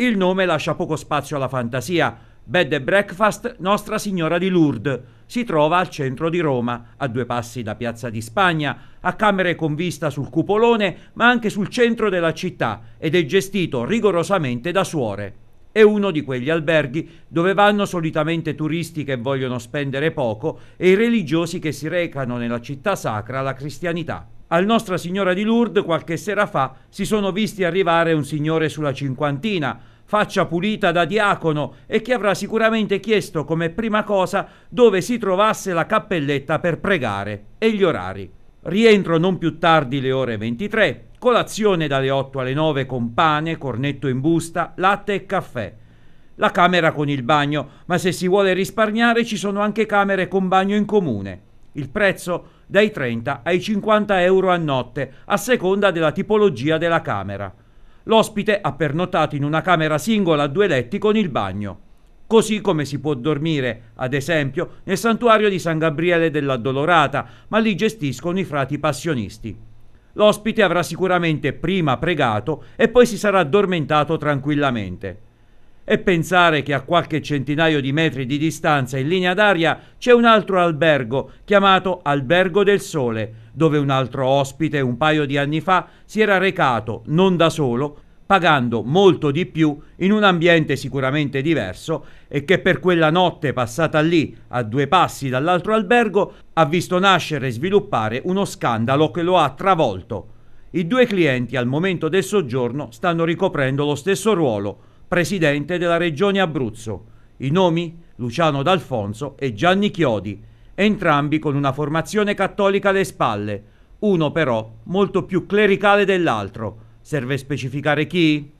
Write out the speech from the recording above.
Il nome lascia poco spazio alla fantasia. Bed and Breakfast Nostra Signora di Lourdes si trova al centro di Roma, a due passi da Piazza di Spagna, a camere con vista sul cupolone, ma anche sul centro della città ed è gestito rigorosamente da suore. È uno di quegli alberghi dove vanno solitamente turisti che vogliono spendere poco e i religiosi che si recano nella città sacra alla cristianità. Al Nostra Signora di Lourdes qualche sera fa si sono visti arrivare un signore sulla cinquantina, faccia pulita da diacono e che avrà sicuramente chiesto come prima cosa dove si trovasse la cappelletta per pregare e gli orari. Rientro non più tardi le ore 23, colazione dalle 8 alle 9 con pane, cornetto in busta, latte e caffè. La camera con il bagno, ma se si vuole risparmiare ci sono anche camere con bagno in comune. Il prezzo dai 30 ai 50 euro a notte, a seconda della tipologia della camera. L'ospite ha pernottato in una camera singola a due letti con il bagno. Così come si può dormire, ad esempio, nel santuario di San Gabriele dell'Addolorata, ma lì gestiscono i frati passionisti. L'ospite avrà sicuramente prima pregato e poi si sarà addormentato tranquillamente. E pensare che a qualche centinaio di metri di distanza in linea d'aria c'è un altro albergo chiamato Albergo del Sole, dove un altro ospite un paio di anni fa si era recato, non da solo, pagando molto di più in un ambiente sicuramente diverso e che per quella notte passata lì, a due passi dall'altro albergo, ha visto nascere e sviluppare uno scandalo che lo ha travolto. I due clienti al momento del soggiorno stanno ricoprendo lo stesso ruolo, presidente della regione Abruzzo. I nomi? Luciano D'Alfonso e Gianni Chiodi, entrambi con una formazione cattolica alle spalle, uno però molto più clericale dell'altro. Serve specificare chi?